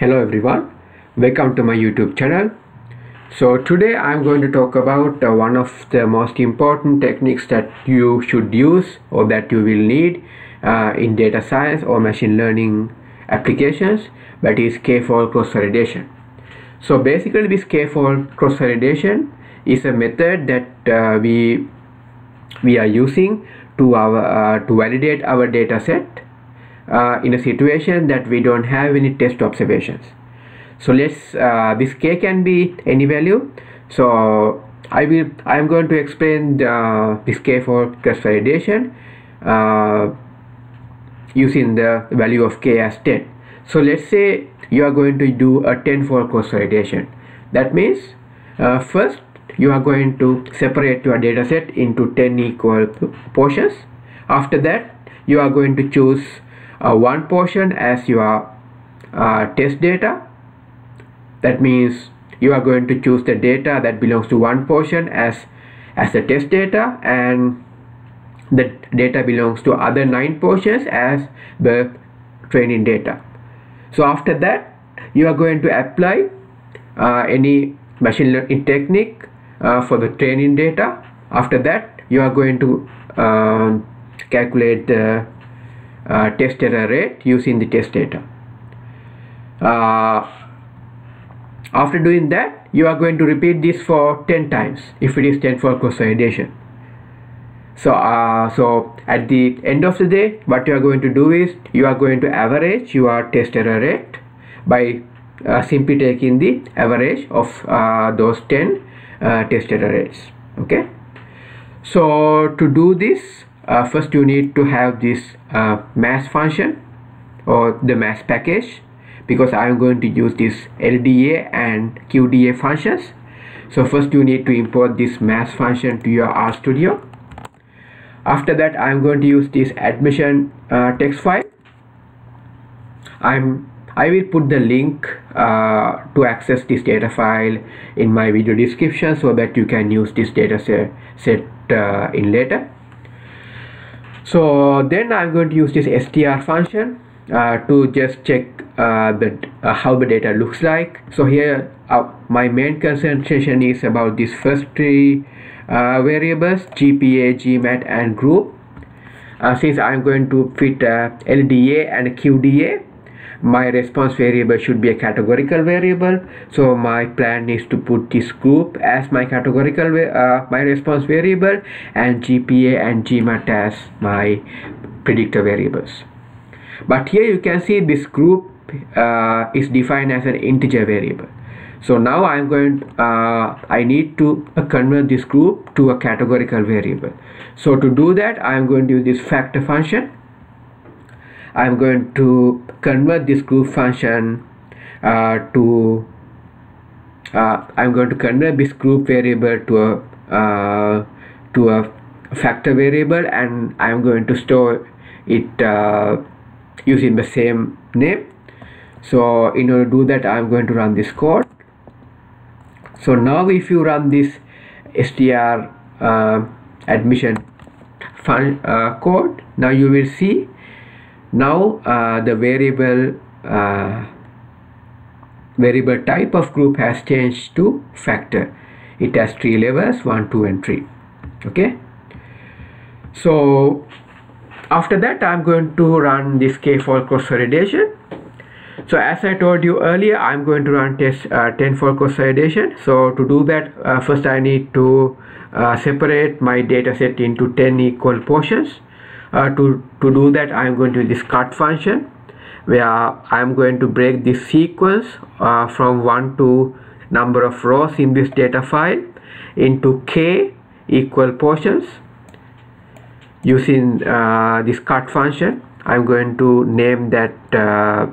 Hello everyone, welcome to my YouTube channel. So today I'm going to talk about uh, one of the most important techniques that you should use or that you will need uh, in data science or machine learning applications that is k-fold cross-validation. So basically this k-fold cross-validation is a method that uh, we we are using to our uh, to validate our data set uh, in a situation that we don't have any test observations. So let's uh, this k can be any value. So I will I am going to explain uh, this k for cross validation uh, using the value of k as 10 so let's say you are going to do a 10 fold cross validation. That means uh, first you are going to separate your data set into 10 equal portions. After that you are going to choose one portion as your uh, test data. That means you are going to choose the data that belongs to one portion as as the test data and the data belongs to other nine portions as the training data. So after that you are going to apply uh, any machine learning technique uh, for the training data. After that you are going to um, calculate the uh, test error rate using the test data. uh, after doing that you are going to repeat this for 10 times if it is 10 for cross validation so uh, so at the end of the day what you are going to do is you are going to average your test error rate by uh, simply taking the average of uh, those 10 uh, test error rates. Okay? So to do this uh, first you need to have this uh, MASS function or the MASS package because I am going to use this LDA and QDA functions. So first you need to import this MASS function to your RStudio after that I am going to use this admission uh, text file. I'm I will put the link uh, to access this data file in my video description so that you can use this data set, set uh, in later so then I'm going to use this str function uh, to just check uh, the uh, how the data looks like. So here uh, my main concentration is about these first three uh, variables GPA, GMAT and group. Uh, since I'm going to fit LDA and QDA my response variable should be a categorical variable. So my plan is to put this group as my categorical uh, my response variable and GPA and GMAT as my predictor variables. But here you can see this group uh, is defined as an integer variable. So now I'm going uh, I need to convert this group to a categorical variable. So to do that I'm going to use this factor function I'm going to convert this group function uh, to uh, I'm going to convert this group variable to a uh, to a factor variable and I'm going to store it uh, using the same name. So in order to do that I'm going to run this code. So now if you run this str uh, admission fun, uh, code now you will see now uh, the variable uh, variable type of group has changed to factor. It has three levels 1 2 and 3 okay? So after that I'm going to run this k-fold cross validation. So as I told you earlier I'm going to run test uh, 10 fold cross validation. So to do that uh, first I need to uh, separate my data set into 10 equal portions to, to do that I'm going to use this cut function where I'm going to break this sequence uh, from 1 to number of rows in this data file into k equal portions using uh, this cut function. I'm going to name that uh,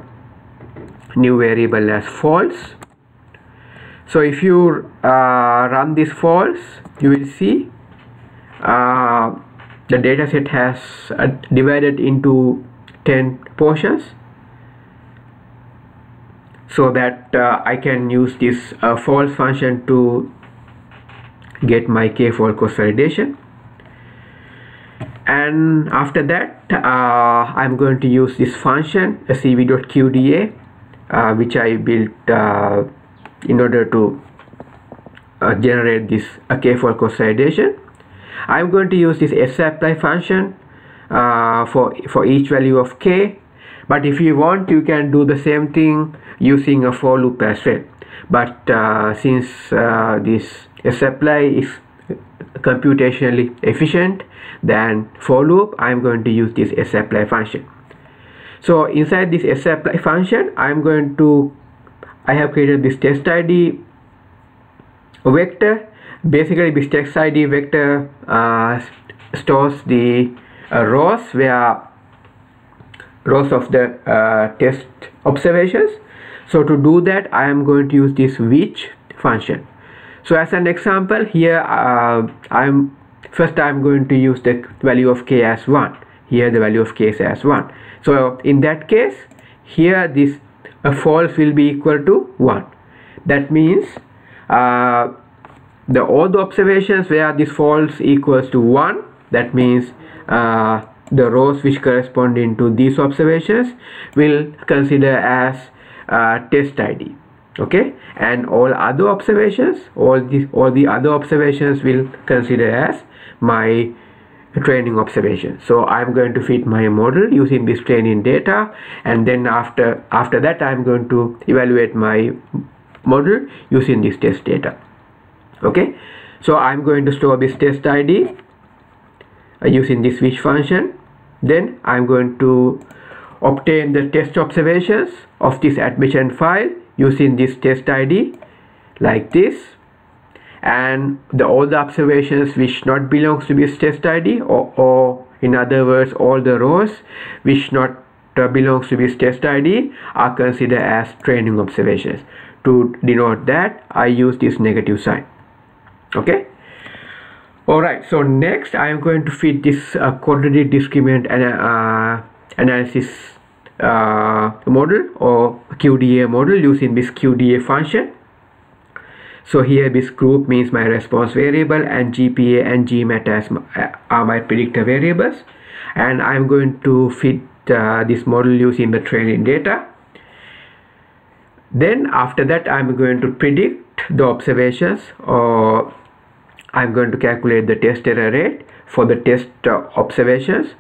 new variable as folds. So if you uh, run this folds you will see uh, the dataset has uh, divided into 10 portions so that uh, I can use this uh, folds function to get my k-fold cross validation and after that uh, I'm going to use this function cv.qda uh, which I built uh, in order to uh, generate this uh, k-fold cross validation I'm going to use this sapply function uh, for for each value of k. But if you want you can do the same thing using a for loop as well. But uh, since uh, this sapply is computationally efficient than for loop I'm going to use this sapply function. So inside this sapply function I'm going to I have created this test ID vector basically this test id vector uh, stores the uh, rows where rows of the uh, test observations. So to do that I am going to use this which function. So as an example here uh, I'm first I'm going to use the value of k as 1 here the value of k is as 1 so in that case here this a folds will be equal to 1 that means uh, the all the observations where this folds equals to 1 that means uh, the rows which correspond to these observations will consider as uh, test id okay? And all other observations all the all the other observations will consider as my training observation. So i'm going to fit my model using this training data and then after after that i'm going to evaluate my model using this test data okay? So I'm going to store this test ID uh, using this which function. Then I'm going to obtain the test observations of this admission file using this test ID like this. And the all the observations which not belongs to this test ID or, or in other words all the rows which not uh, belongs to this test ID are considered as training observations. To denote that I use this negative sign okay? All right so next i am going to fit this uh, quadratic discriminant uh, analysis uh, model or qda model using this qda function. So here this group means my response variable and gpa and gmat as my, uh, are my predictor variables. And i'm going to fit uh, this model using the training data. Then after that i'm going to predict the observations or I'm going to calculate the test error rate for the test uh, observations.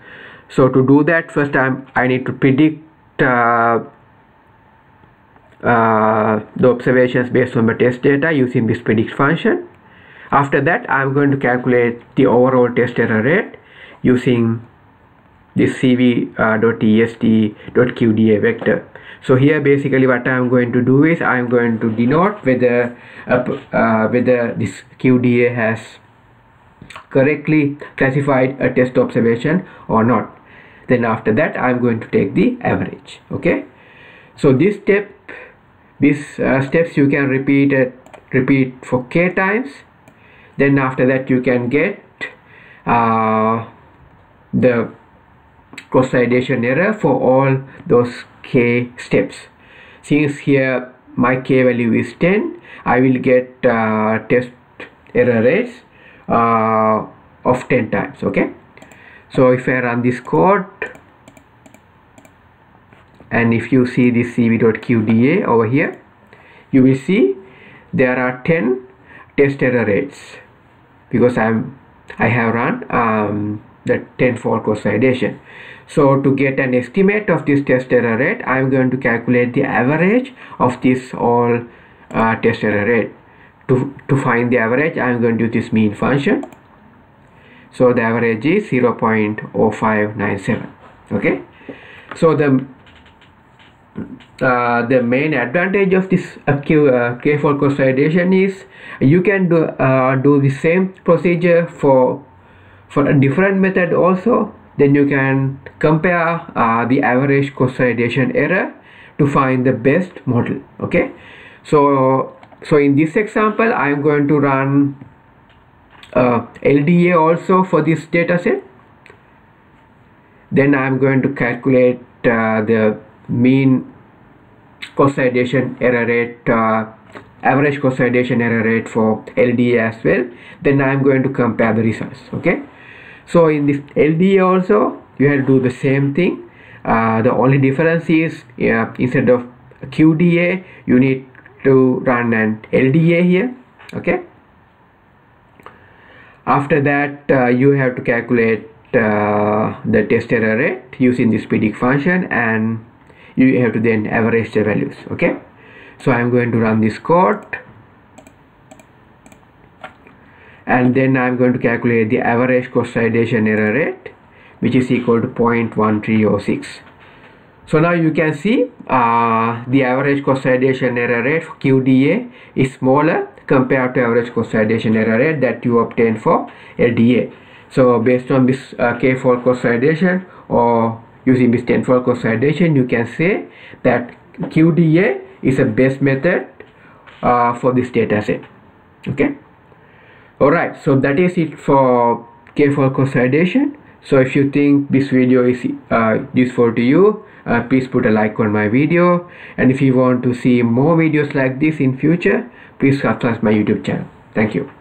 So to do that first I'm I need to predict uh, uh, the observations based on the test data using this predict function. After that I'm going to calculate the overall test error rate using this cv.est.qda vector. So here basically what I'm going to do is I'm going to denote whether uh, uh, whether this QDA has correctly classified a test observation or not. Then after that I'm going to take the average okay? So this step these uh, steps you can repeat it repeat for k times. Then after that you can get uh, the cross-validation error for all those k steps. Since here my k value is 10 I will get uh, test error rates uh, of 10 times okay? So if I run this code and if you see this cv.qda over here you will see there are 10 test error rates because I'm I have run um, the 10 fold cross validation so to get an estimate of this test error rate, I am going to calculate the average of this all uh, test error rate. To, to find the average, I am going to use this mean function. So the average is 0 0.0597. Okay. So the uh, the main advantage of this uh, Q, uh, K-fold cross is you can do uh, do the same procedure for for a different method also then you can compare uh, the average cross validation error to find the best model okay? So so in this example I am going to run uh, LDA also for this data set. Then I am going to calculate uh, the mean cross validation error rate uh, average cross validation error rate for LDA as well. Then I am going to compare the results okay so in this LDA also you have to do the same thing. Uh, the only difference is instead of QDA you need to run an LDA here okay? After that uh, you have to calculate uh, the test error rate using this predict function and you have to then average the values okay? So I'm going to run this code and then I'm going to calculate the average cross validation error rate which is equal to 0.1306 so now you can see uh, the average cross validation error rate for QDA is smaller compared to average cross validation error rate that you obtain for LDA so based on this uh, k-fold cross validation or using this tenfold cross validation you can say that QDA is a best method uh, for this data set. Okay alright so that is it for k-fold cross so if you think this video is uh, useful to you uh, please put a like on my video. And if you want to see more videos like this in future please subscribe to my youtube channel. Thank you